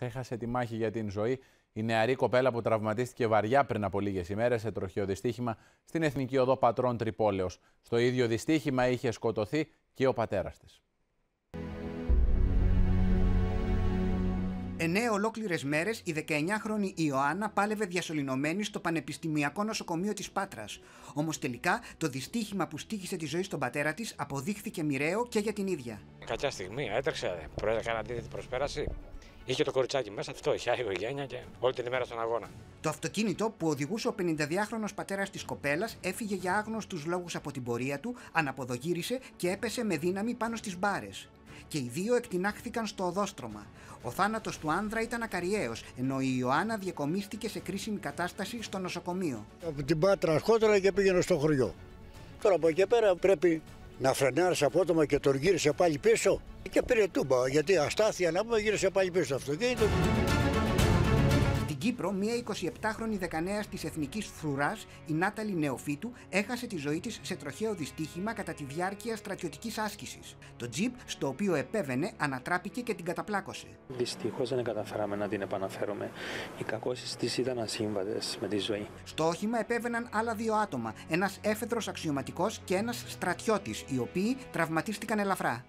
Έχασε τη μάχη για την ζωή η νεαρή κοπέλα που τραυματίστηκε βαριά πριν από λίγες ημέρες σε τροχαίο δυστύχημα στην Εθνική Οδό Πατρών Τρυπόλεως. Στο ίδιο δυστύχημα είχε σκοτωθεί και ο πατέρας της. Εννέα ολόκληρες μέρες η 19χρονη Ιωάννα πάλευε διασωληνωμένη στο Πανεπιστημιακό Νοσοκομείο της Πάτρας. Όμως τελικά το δυστύχημα που στήχησε τη ζωή στον πατέρα της αποδείχθηκε μοιραίο και για την ίδια. Κακιά στιγμή, έτρεξε, έκανε αντίθετη προσπέραση. Είχε το κοριτσάκι μέσα, αυτό είχε η οικογένεια και όλη την ημέρα στον αγώνα. Το αυτοκίνητο που οδηγούσε ο 52χρονο πατέρας της κοπέλας έφυγε για άγνωστους λόγους από την πορεία του, αναποδογύρισε και έπεσε με δύναμη πάνω στις μπάρες. Και οι δύο εκτινάχθηκαν στο οδόστρωμα. Ο θάνατος του άνδρα ήταν ακαριαίο, ενώ η Ιωάννα διακομίστηκε σε κρίσιμη κατάσταση στο νοσοκομείο. Από την Πάτρα αρχότερα και πήγαινε στο χωριό. Τώρα από εκεί πέρα πρέπει να φρενάρεις απότομα και τον γύρισε πάλι πίσω. Και πήρε τούμπα, γιατί αστάθεια να πούμε γύρισε πάλι πίσω το αυτοκίνητο. Στην Κύπρο, μία 27χρονη δεκανέας της Εθνικής Φρουράς, η Νάταλη Νεοφίτου, έχασε τη ζωή της σε τροχαίο δυστύχημα κατά τη διάρκεια στρατιωτικής άσκησης. Το τζιπ, στο οποίο επέβαινε, ανατράπηκε και την καταπλάκωσε. Δυστυχώς δεν καταφέραμε να την επαναφέρουμε. Οι κακώσεις της ήταν ασύμβατες με τη ζωή. Στο όχημα επέβαιναν άλλα δύο άτομα, ένας έφεδρος αξιωματικός και ένας στρατιώτης, οι οποίοι τραυματίστηκαν ελαφρά.